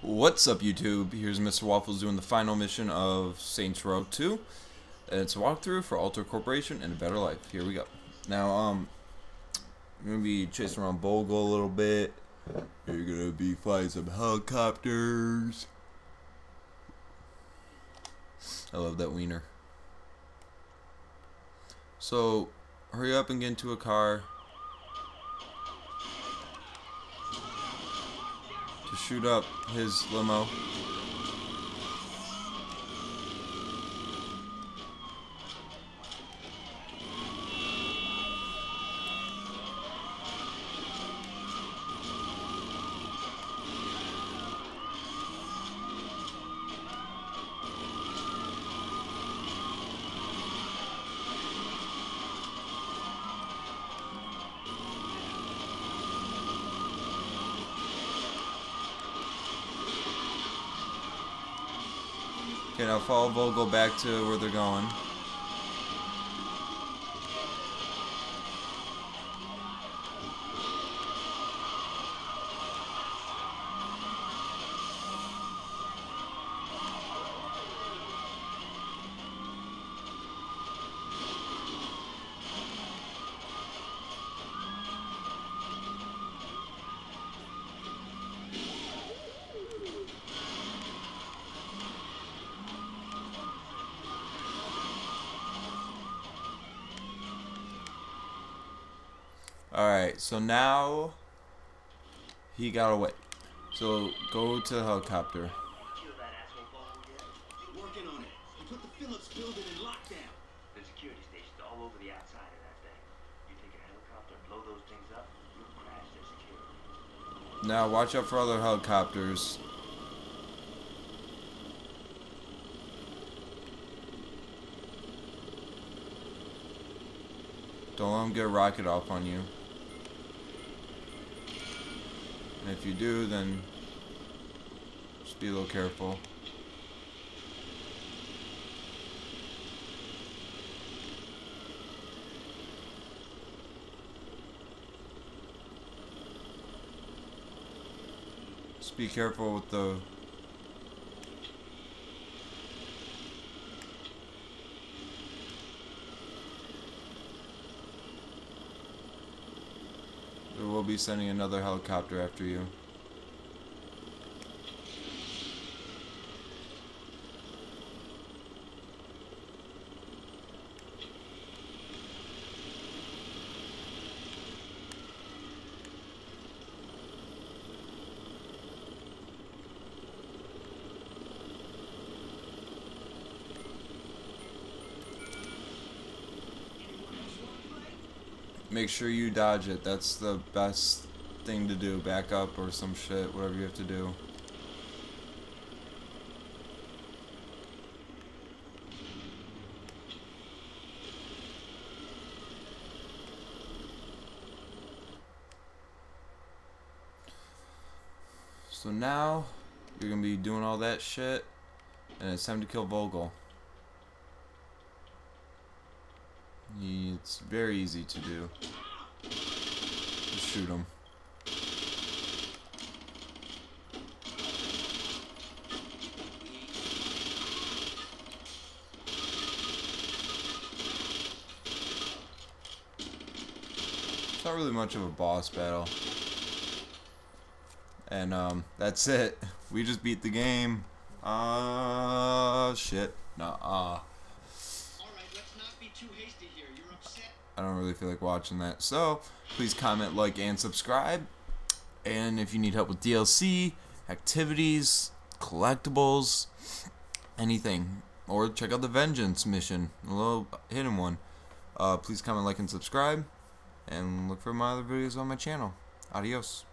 What's up YouTube? Here's Mr. Waffles doing the final mission of Saints Row 2. It's a walkthrough for Ultor Corporation and a Better Life. Here we go. Now, um, I'm gonna be chasing around Vogel a little bit. You're gonna be flying some helicopters. I love that wiener. So, hurry up and get into a car. Shoot up his limo. Okay, now follow Vogel back to where they're going. Alright, so now he got away. So go to the helicopter. Now watch out for other helicopters. Don't let them get a rocket off on you. And if you do, then just be a little careful. Just be careful with the They will be sending another helicopter after you. Make sure you dodge it. That's the best thing to do. Back up or some shit, whatever you have to do. So now you're gonna be doing all that shit, and it's time to kill Vogel. It's very easy to do. Just shoot him. It's not really much of a boss battle. And um, that's it. We just beat the game. Uh, shit. Nah. Uh. All right, let's not be too hasty here. You're upset. I don't really feel like watching that. So, please comment, like, and subscribe. And if you need help with DLC, activities, collectibles, anything, or check out the Vengeance mission, a little hidden one, uh, please comment, like, and subscribe. And look for my other videos on my channel. Adios.